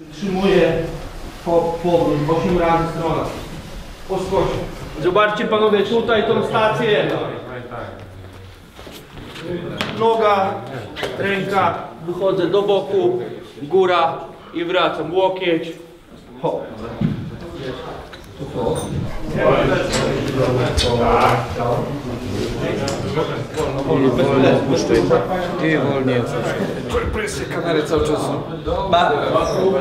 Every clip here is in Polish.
Wytrzymuje po, powrót 8 razy strona. Po skosie. Zobaczcie panowie tutaj tą stację. Noga, ręka, wychodzę do boku, góra i wracam. Łokieć. Hop. Ho. I wolniej Ale cały czas.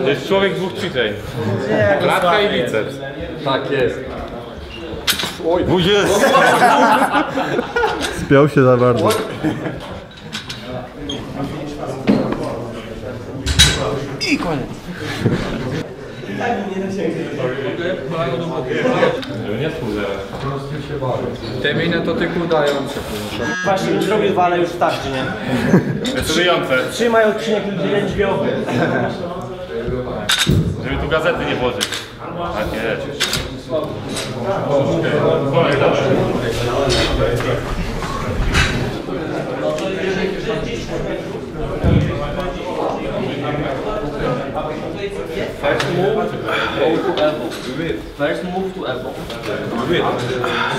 To jest człowiek dwóch ćwiczeń. Klatka i biceps. Tak jest. Spiął się za bardzo. Nie zaraz. Terminy to tylko udające. Właśnie zrobię walę już starczy, nie? Decydujące. Trzymaj odcinek lędźwiowy. Żeby tu gazety nie włożyć. Tak jest. First move, go to elbow. First move to elbow.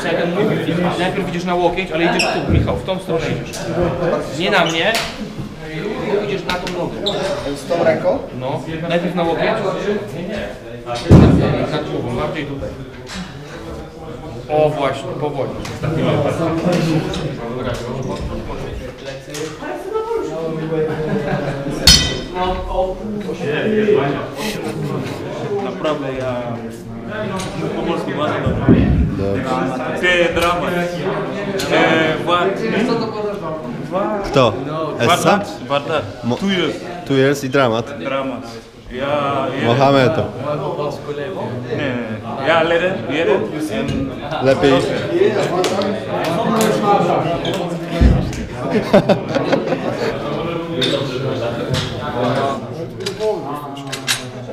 Second move, najpierw idziesz na łokieć, ale idziesz tu, Michał, w tą stronę idziesz. Nie na mnie, tylko idziesz na tą nogę. Z tą ręką? No, najpierw na łokieć. Za głową, bardziej tutaj. O właśnie, powoli. Naprawdę ja po polsku bardzo dobrze. Ty, dramat. E, Wład. Kto? Essa? Varda, Mo- two years Tu jest i dramat. drama. Ja, yeah, Mohamedo. yeah, yeah, later,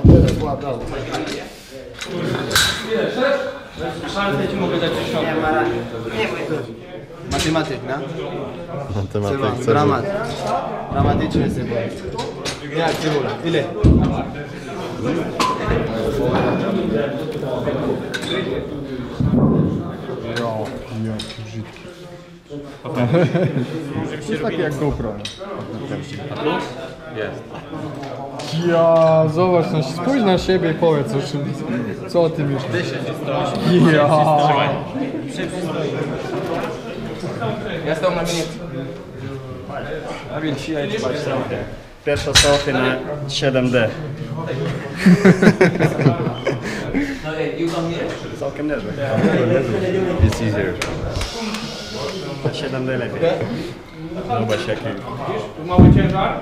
later, and Lepiej. Szansę ci mogę dać dziesiątkę. Matematyk, no? Matematyk. co Dramat. Dramatyczny symbol. Jak cebula? Ile? To jest takie jak GoPro. Jest. Ja, zobacz, no, spójrz na siebie i powiedz, co, co o tym myślisz. Ja. Ja stał na mnie. A więc trzeba trochę. Pierwsza selfie na 7D. Całkiem niezłe. It's easier. Na 7D lepiej. Zobacz jaki Tu mały ciężar.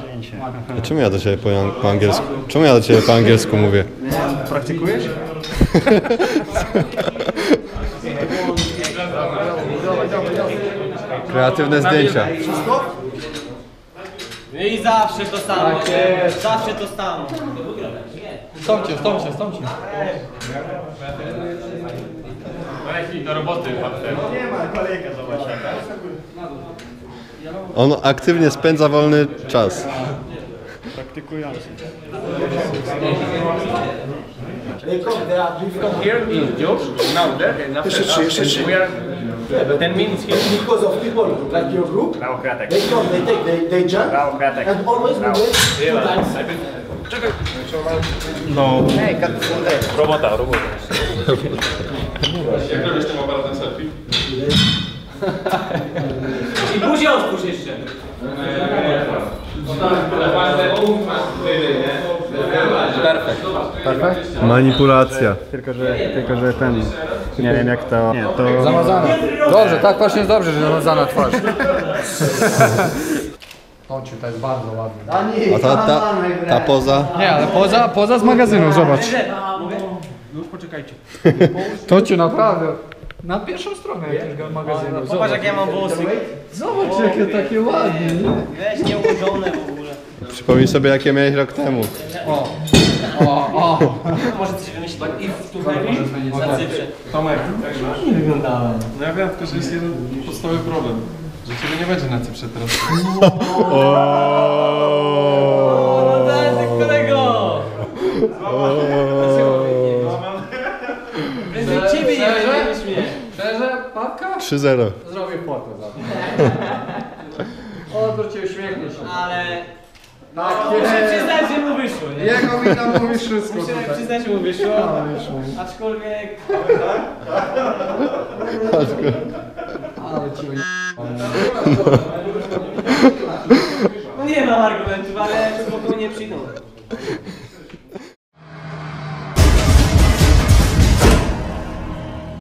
zdjęcie. A czemu ja do ciebie po, po angielsku? Czemu ja do ciebie po angielsku mówię? Praktykujesz? Kreatywne zdjęcia. I zawsze to samo. Zawsze to samo. Stąpcie, stąpcie, stąpcie. Weź do roboty, partner. Nie ma, kolejka zobacz jaka. On aktywnie spędza wolny czas. Praktykujący. Come here is Josh. Now there and after us. We are 10 minutes here. Because of people like your group, they come, they take, they, they jump, and always we wait two times. No, Hey, cut the full day. robota, robota. I buzię otwórz jeszcze. Manipulacja. Tylko, że, tylko, że ten, nie wiem jak to, nie, to... Zamazana. Dobrze, tak właśnie jest dobrze, że zamazana twarz. Tociu, to jest bardzo ładne. Ani, A ta, ta, ta poza? Nie, ale poza, poza z magazynu, zobacz. Już poczekajcie. Tociu, naprawdę. Na pierwszą stronę jakiegoś magazynu. Popatrz Zobacz, jak ja mam włosy. zobacz jakie takie ładne. nie? Weź nieułożone w ogóle. Przypomnij sobie jakie miałeś rok temu. O, o. Może coś wymyślić. I tu heavy? Na cyfrze. Tomek, No ja wiem, tylko że jest jeden podstawowy problem. Że ciebie nie będzie na Cyprze teraz. No 3-0. Zrobię fotę za to. O, to cię uśmiechnie się. Ale... Tak, Muszę nie. przyznać, że mu wyszło, nie? Jego wina mówi wszystko Muszę tutaj. przyznać, że mu wyszło. Aczkolwiek... Ale ci. No nie mam argumentów, ale spokojnie przyjdą.